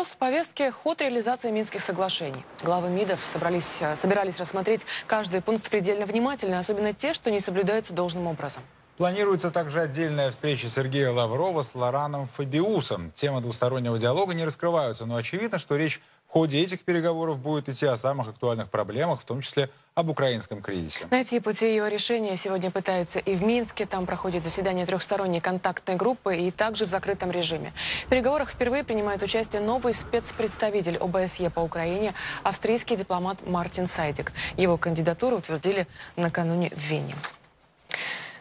Вопрос в повестке – ход реализации Минских соглашений. Главы МИДов собрались, э, собирались рассмотреть каждый пункт предельно внимательно, особенно те, что не соблюдаются должным образом. Планируется также отдельная встреча Сергея Лаврова с Лораном Фабиусом. Темы двустороннего диалога не раскрываются, но очевидно, что речь в ходе этих переговоров будет идти о самых актуальных проблемах, в том числе об украинском кризисе. Найти пути ее решения сегодня пытаются и в Минске. Там проходит заседание трехсторонней контактной группы и также в закрытом режиме. В переговорах впервые принимает участие новый спецпредставитель ОБСЕ по Украине, австрийский дипломат Мартин Сайдик. Его кандидатуру утвердили накануне в Вене.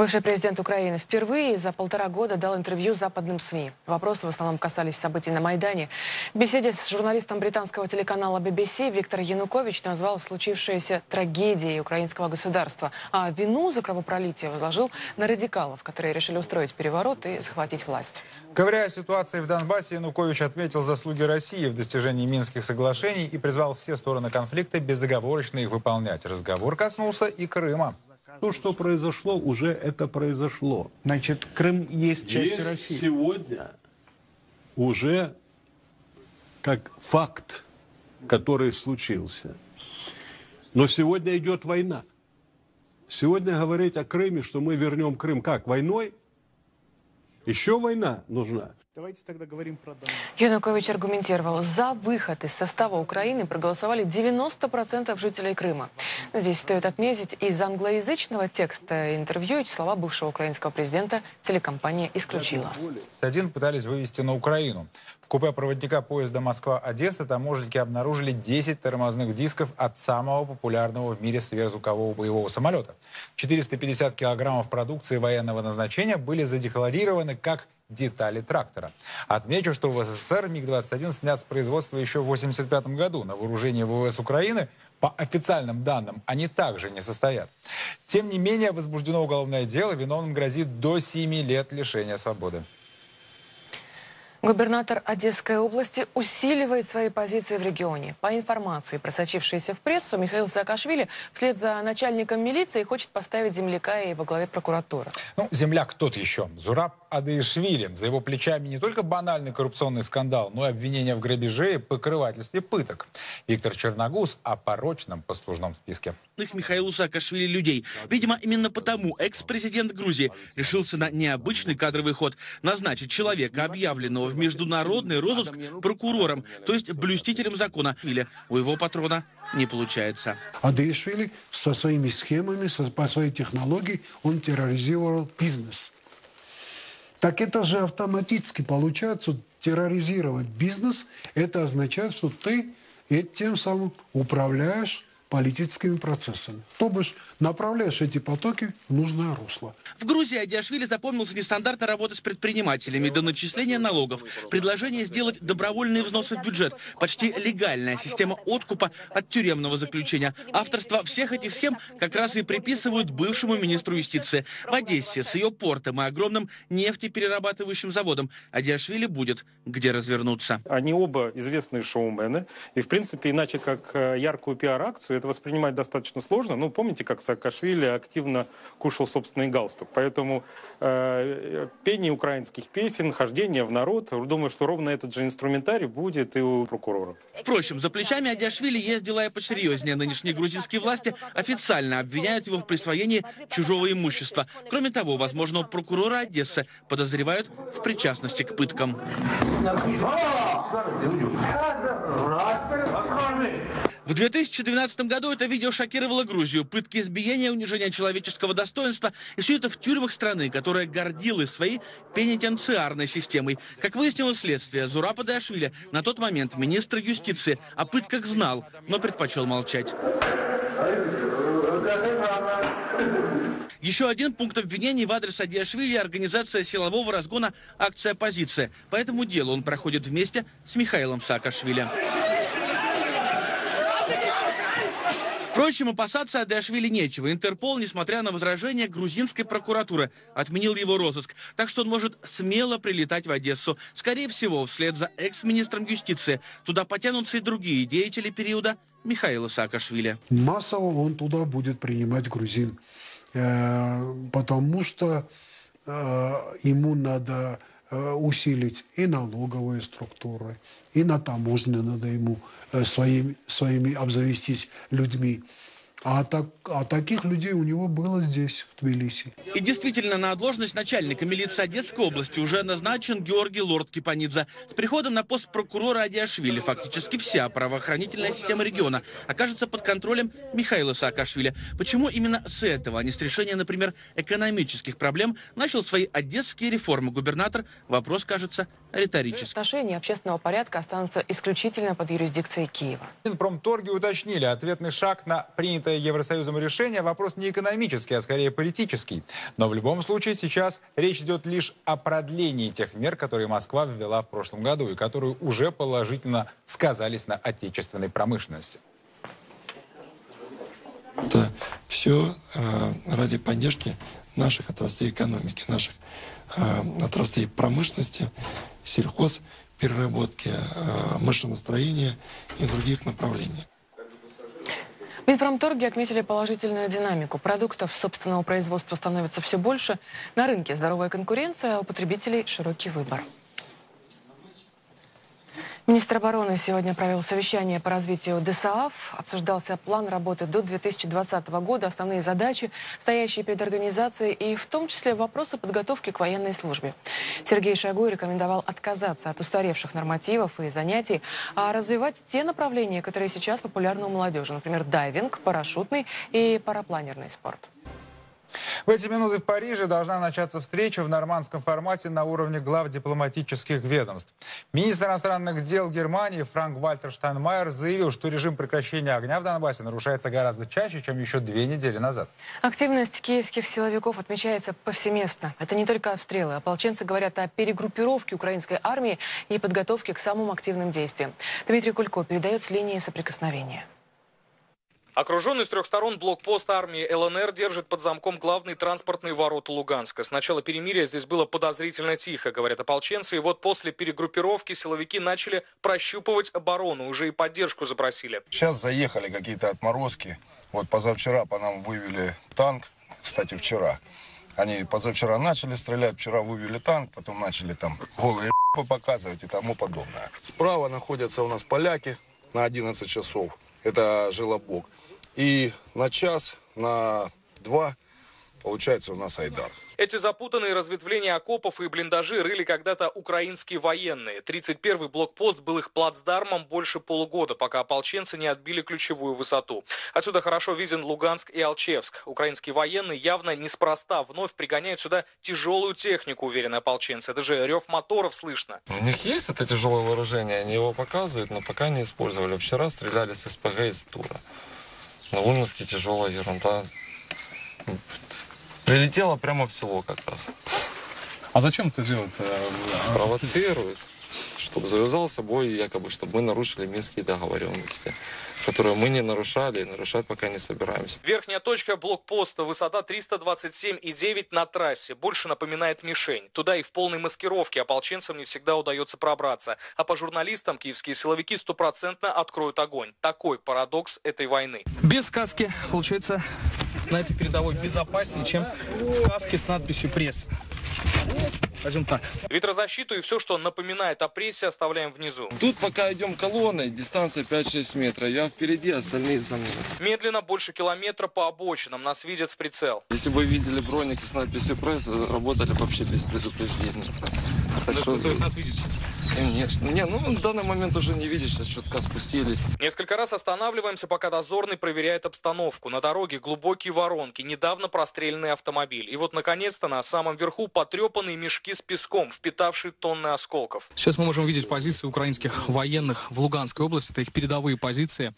Бывший президент Украины впервые за полтора года дал интервью западным СМИ. Вопросы в основном касались событий на Майдане. В беседе с журналистом британского телеканала BBC Виктор Янукович назвал случившееся трагедией украинского государства, а вину за кровопролитие возложил на радикалов, которые решили устроить переворот и захватить власть. Ковыряя ситуации в Донбассе, Янукович отметил заслуги России в достижении Минских соглашений и призвал все стороны конфликта безоговорочно их выполнять. Разговор коснулся и Крыма. То, что произошло, уже это произошло. Значит, Крым есть часть есть России. сегодня уже как факт, который случился. Но сегодня идет война. Сегодня говорить о Крыме, что мы вернем Крым как? Войной? Еще война нужна. Давайте тогда говорим про Донбасс. Янукович аргументировал, за выход из состава Украины проголосовали 90% жителей Крыма. Здесь стоит отметить, из англоязычного текста интервью эти слова бывшего украинского президента телекомпания исключила. Один пытались вывести на Украину. Купе проводника поезда Москва-Одесса таможенники обнаружили 10 тормозных дисков от самого популярного в мире сверхзвукового боевого самолета. 450 килограммов продукции военного назначения были задекларированы как детали трактора. Отмечу, что в СССР МиГ-21 снят с производства еще в 1985 году. На вооружении ВВС Украины по официальным данным, они также не состоят. Тем не менее, возбуждено уголовное дело, виновным грозит до 7 лет лишения свободы. Губернатор Одесской области усиливает свои позиции в регионе. По информации, просочившейся в прессу, Михаил Саакашвили вслед за начальником милиции хочет поставить земляка и во главе прокуратуры. Ну, земляк тот еще. Зураб Адаишвили. За его плечами не только банальный коррупционный скандал, но и обвинения в грабеже и покрывательстве пыток. Виктор Черногуз о порочном послужном списке. Их Михаилу Саакашвили людей. Видимо, именно потому экс-президент Грузии решился на необычный кадровый ход. Назначить человека, объявленного в международный розыск прокурором, то есть блюстителем закона. Или у его патрона не получается. А Даишвили со своими схемами, со- по своей технологии, он терроризировал бизнес. Так это же автоматически получается терроризировать бизнес. Это означает, что ты тем самым управляешь политическими процессами. То бишь направляешь эти потоки в нужное русло. В Грузии Адиашвили запомнился нестандартной работы с предпринимателями до начисления налогов, предложение сделать добровольные взносы в бюджет, почти легальная система откупа от тюремного заключения. Авторство всех этих схем как раз и приписывают бывшему министру юстиции. В Одессе с ее портом и огромным нефтеперерабатывающим заводом Адиашвили будет где развернуться. Они оба известные шоумены. И, в принципе, иначе как э, яркую пиар-акцию это воспринимать достаточно сложно. Ну, помните, как Саакашвили активно кушал собственный галстук. Поэтому э, пение украинских песен, хождение в народ, думаю, что ровно этот же инструментарий будет и у прокурора. Впрочем, за плечами Адиашвили есть дела и посерьезнее. Нынешние грузинские власти официально обвиняют его в присвоении чужого имущества. Кроме того, возможного прокурора Одессы подозревают в причастности к пыткам. В 2012 году это видео шокировало Грузию. Пытки, избиения, унижение человеческого достоинства. И все это в тюрьмах страны, которая гордилась своей пенитенциарной системой. Как выяснило следствие, Зурапа Дашвили на тот момент министр юстиции о пытках знал, но предпочел молчать. Еще один пункт обвинений в адрес Адиашвили – организация силового разгона акции оппозиции. По этому делу он проходит вместе с Михаилом Саакашвили. Впрочем, опасаться Адашвили нечего. Интерпол, несмотря на возражения грузинской прокуратуры, отменил его розыск. Так что он может смело прилетать в Одессу. Скорее всего, вслед за экс-министром юстиции. Туда потянутся и другие деятели периода Михаила Саакашвили. Массово он туда будет принимать грузин, Э, потому что э, ему надо усилить и налоговые структуры, и на таможне надо ему э, своими, своими обзавестись людьми. А, так, а таких людей у него было здесь, в Тбилиси. И действительно, на должность начальника милиции Одесской области уже назначен Георгий Лорд Кипанидзе. С приходом на пост прокурора Адиашвили фактически вся правоохранительная система региона окажется под контролем Михаила Саакашвили. Почему именно с этого, а не с решения, например, экономических проблем, начал свои одесские реформы губернатор? Вопрос, кажется, риторический. Отношения общественного порядка останутся исключительно под юрисдикцией Киева. Минпромторги уточнили, ответный шаг на принятое Евросоюзом решение вопрос не экономический, а скорее политический. Но в любом случае сейчас речь идет лишь о продлении тех мер, которые Москва ввела в прошлом году и которые уже положительно сказались на отечественной промышленности. Это все ради поддержки наших отраслей экономики, наших э, отраслей промышленности, сельхоз, переработки, э, машиностроения и других направлений. Минпромторги отметили положительную динамику. Продуктов собственного производства становится все больше. На рынке здоровая конкуренция, а у потребителей широкий выбор. Министр обороны сегодня провел совещание по развитию ДСААФ. Обсуждался план работы до 2020 года, основные задачи, стоящие перед организацией и в том числе вопросы подготовки к военной службе. Сергей Шойгу рекомендовал отказаться от устаревших нормативов и занятий, а развивать те направления, которые сейчас популярны у молодежи. Например, дайвинг, парашютный и парапланерный спорт. В эти минуты в Париже должна начаться встреча в нормандском формате на уровне глав дипломатических ведомств. Министр иностранных дел Германии Франк Вальтер Штайнмайер заявил, что режим прекращения огня в Донбассе нарушается гораздо чаще, чем еще две недели назад. Активность киевских силовиков отмечается повсеместно. Это не только обстрелы. Ополченцы говорят о перегруппировке украинской армии и подготовке к самым активным действиям. Дмитрий Кулько передает с линии соприкосновения. Окруженный с трех сторон блокпост армии ЛНР держит под замком главный транспортный ворот Луганска. С начала перемирия здесь было подозрительно тихо, говорят ополченцы. И вот после перегруппировки силовики начали прощупывать оборону. Уже и поддержку запросили. Сейчас заехали какие-то отморозки. Вот позавчера по нам вывели танк. Кстати, вчера. Они позавчера начали стрелять, вчера вывели танк, потом начали там голые показывать и тому подобное. Справа находятся у нас поляки на 11 часов. Это Желобок. И на час, на два получается у нас Айдар. Эти запутанные разветвления окопов и блиндажи рыли когда-то украинские военные. 31-й блокпост был их плацдармом больше полугода, пока ополченцы не отбили ключевую высоту. Отсюда хорошо виден Луганск и Алчевск. Украинские военные явно неспроста вновь пригоняют сюда тяжелую технику, уверены ополченцы. Даже рев моторов слышно. У них есть это тяжелое вооружение, они его показывают, но пока не использовали. Вчера стреляли с СПГ из Тура. На Луганске тяжелая ерунда. Прилетела прямо в село как раз. А зачем это делать? Провоцирует, чтобы завязал с собой якобы, чтобы мы нарушили минские договоренности, которые мы не нарушали и нарушать пока не собираемся. Верхняя точка блокпоста, высота 327,9 на трассе. Больше напоминает мишень. Туда и в полной маскировке ополченцам не всегда удается пробраться. А по журналистам киевские силовики стопроцентно откроют огонь. Такой парадокс этой войны. Без каски, получается, на этой передовой безопаснее, чем в каске с надписью «Пресс». Пойдем так. Ветрозащиту и все, что напоминает о прессе, оставляем внизу. Тут пока идем колонной, дистанция 5-6 метров. Я впереди, остальные за мной. Медленно, больше километра по обочинам. Нас видят в прицел. Если бы вы видели броники с надписью «Пресс», работали вообще без предупреждения. Так что... То есть нас видит сейчас? Конечно. Не, ну в данный момент уже не видишь, сейчас четко спустились. Несколько раз останавливаемся, пока дозорный проверяет обстановку. На дороге глубокие воронки, недавно простреленный автомобиль. И вот, наконец-то, на самом верху потрепанные мешки с песком, впитавшие тонны осколков. Сейчас мы можем видеть позиции украинских военных в Луганской области. Это их передовые позиции.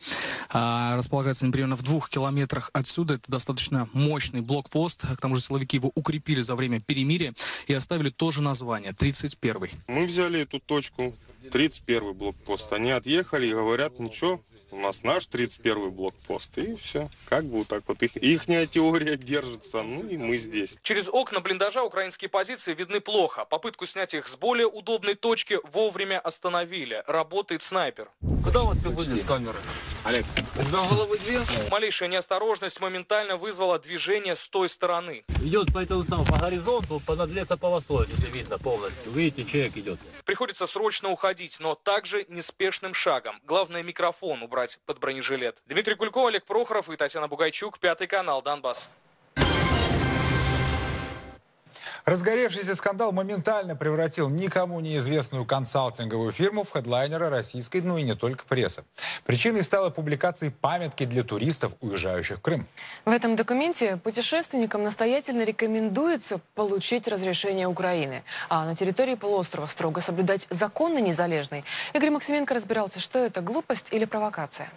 А, располагаются они примерно в двух километрах отсюда. Это достаточно мощный блокпост. К тому же силовики его укрепили за время перемирия и оставили тоже название 31-й. Мы взяли эту точку, 31-й блокпост. Они отъехали и говорят, ничего, у нас наш 31-й блокпост, и все. Как бы вот так вот их, ихняя теория держится, ну и мы здесь. Через окна блиндажа украинские позиции видны плохо. Попытку снять их с более удобной точки вовремя остановили. Работает снайпер. Куда вот ты будешь с камеры? Олег, у тебя головы две? Малейшая неосторожность моментально вызвала движение с той стороны. Идет по этому самому, по горизонту, по над лесополосой, если видно полностью. Видите, человек идет. Приходится срочно уходить, но также неспешным шагом. Главное микрофон убрать под бронежилет. Дмитрий Кульков, Олег Прохоров и Татьяна Бугайчук. Пятый канал Донбасс. Разгоревшийся скандал моментально превратил никому неизвестную консалтинговую фирму в хедлайнера российской, ну и не только прессы. Причиной стала публикация памятки для туристов, уезжающих в Крым. В этом документе путешественникам настоятельно рекомендуется получить разрешение Украины, а на территории полуострова строго соблюдать законы незалежный. Игорь Максименко разбирался, что это глупость или провокация.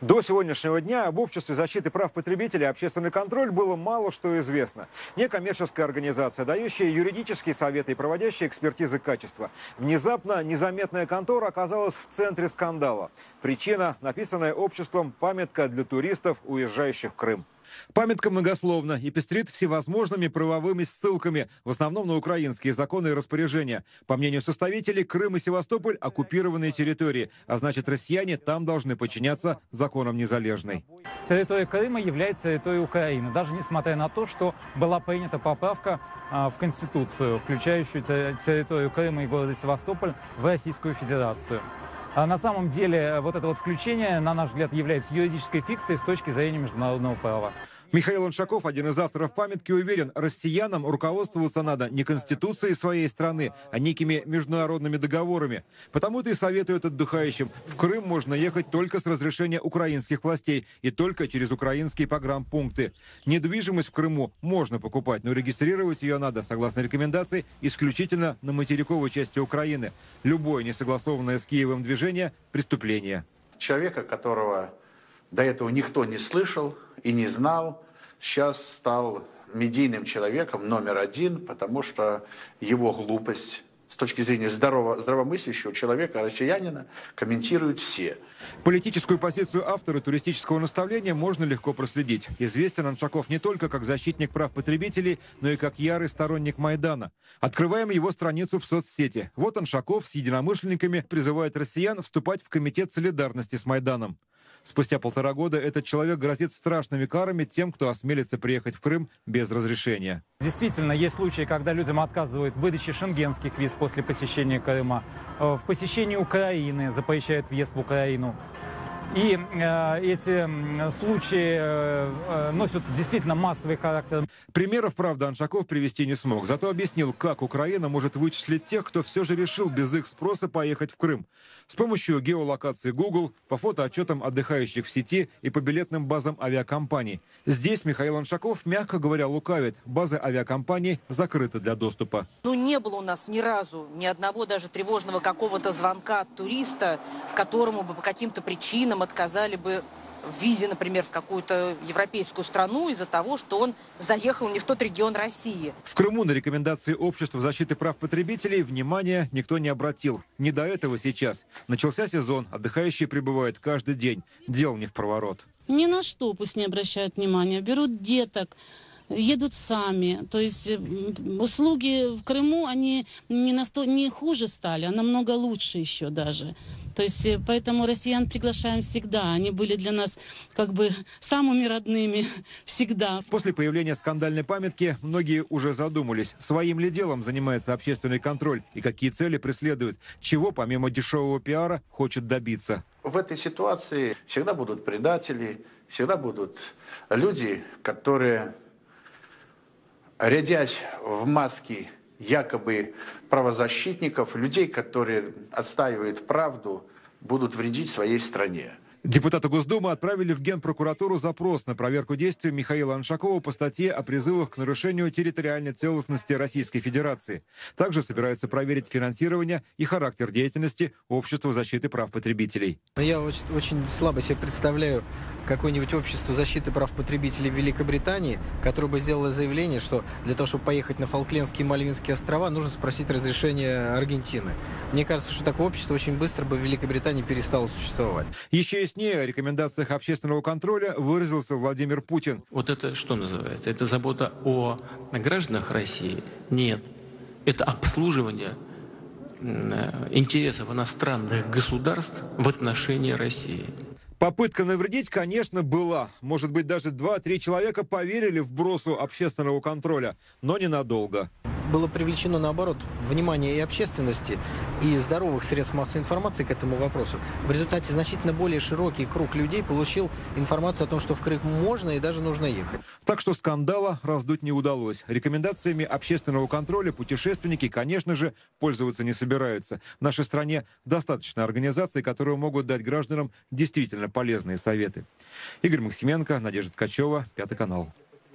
До сегодняшнего дня об обществе защиты прав потребителей общественный контроль было мало что известно. Некоммерческая организация, дающая юридические советы и проводящая экспертизы качества. Внезапно незаметная контора оказалась в центре скандала. Причина – написанная обществом памятка для туристов, уезжающих в Крым. Памятка многословна и пестрит всевозможными правовыми ссылками, в основном на украинские законы и распоряжения. По мнению составителей, Крым и Севастополь – оккупированные территории, а значит, россияне там должны подчиняться законам незалежной. Территория Крыма является территорией Украины, даже несмотря на то, что была принята поправка а, в Конституцию, включающую те- территорию Крыма и города Севастополь в Российскую Федерацию. А на самом деле вот это вот включение, на наш взгляд, является юридической фикцией с точки зрения международного права. Михаил Аншаков, один из авторов памятки, уверен, россиянам руководствоваться надо не конституцией своей страны, а некими международными договорами. Потому-то и советуют отдыхающим. В Крым можно ехать только с разрешения украинских властей и только через украинские погранпункты. Недвижимость в Крыму можно покупать, но регистрировать ее надо, согласно рекомендации, исключительно на материковой части Украины. Любое несогласованное с Киевом движение – преступление. человека, которого до этого никто не слышал и не знал, сейчас стал медийным человеком номер один, потому что его глупость с точки зрения здорово, здравомыслящего человека, россиянина, комментируют все. Политическую позицию автора туристического наставления можно легко проследить. Известен Аншаков не только как защитник прав потребителей, но и как ярый сторонник Майдана. Открываем его страницу в соцсети. Вот Аншаков с единомышленниками призывает россиян вступать в комитет солидарности с Майданом. Спустя полтора года этот человек грозит страшными карами тем, кто осмелится приехать в Крым без разрешения. Действительно, есть случаи, когда людям отказывают в выдаче шенгенских виз после посещения Крыма, э, в посещении Украины, запрещают въезд в Украину. И э, эти случаи э, э, носят действительно массовый характер. Примеров, правда, Аншаков привести не смог. Зато объяснил, как Украина может вычислить тех, кто все же решил без их спроса поехать в Крым. С помощью геолокации Google, по фотоотчетам отдыхающих в сети и по билетным базам авиакомпаний. Здесь Михаил Аншаков, мягко говоря, лукавит. Базы авиакомпаний закрыты для доступа. Ну, не было у нас ни разу ни одного даже тревожного какого-то звонка от туриста, которому бы по каким-то причинам отказали бы в визе, например, в какую-то европейскую страну из-за того, что он заехал не в тот регион России. В Крыму на рекомендации Общества защиты прав потребителей внимания никто не обратил. Не до этого сейчас. Начался сезон, отдыхающие прибывают каждый день. Дел не в проворот. Ни на что пусть не обращают внимания. Берут деток, едут сами. То есть э, услуги в Крыму, они не, насто... не хуже стали, а намного лучше еще даже. То есть э, поэтому россиян приглашаем всегда. Они были для нас как бы самыми родными всегда. После появления скандальной памятки многие уже задумались, своим ли делом занимается общественный контроль и какие цели преследует, чего помимо дешевого пиара хочет добиться. В этой ситуации всегда будут предатели, всегда будут люди, которые, рядясь в маски якобы правозащитников, людей, которые отстаивают правду, будут вредить своей стране. Депутаты Госдумы отправили в Генпрокуратуру запрос на проверку действий Михаила Аншакова по статье о призывах к нарушению территориальной целостности Российской Федерации. Также собираются проверить финансирование и характер деятельности Общества защиты прав потребителей. Я очень, очень слабо себе представляю какое-нибудь общество защиты прав потребителей в Великобритании, которое бы сделало заявление, что для того, чтобы поехать на Фолклендские и Мальвинские острова, нужно спросить разрешение Аргентины. Мне кажется, что такое общество очень быстро бы в Великобритании перестало существовать. Еще яснее о рекомендациях общественного контроля выразился Владимир Путин. Вот это что называется? Это забота о гражданах России? Нет. Это обслуживание э, интересов иностранных государств в отношении России. Попытка навредить, конечно, была. Может быть, даже два-три человека поверили в бросу общественного контроля, но ненадолго. Было привлечено, наоборот, внимание и общественности, и здоровых средств массовой информации к этому вопросу. В результате значительно более широкий круг людей получил информацию о том, что в Крым можно и даже нужно ехать. Так что скандала раздуть не удалось. Рекомендациями общественного контроля путешественники, конечно же, пользоваться не собираются. В нашей стране достаточно организаций, которые могут дать гражданам действительно полезные советы. Игорь Максименко, Надежда Ткачева, Пятый канал.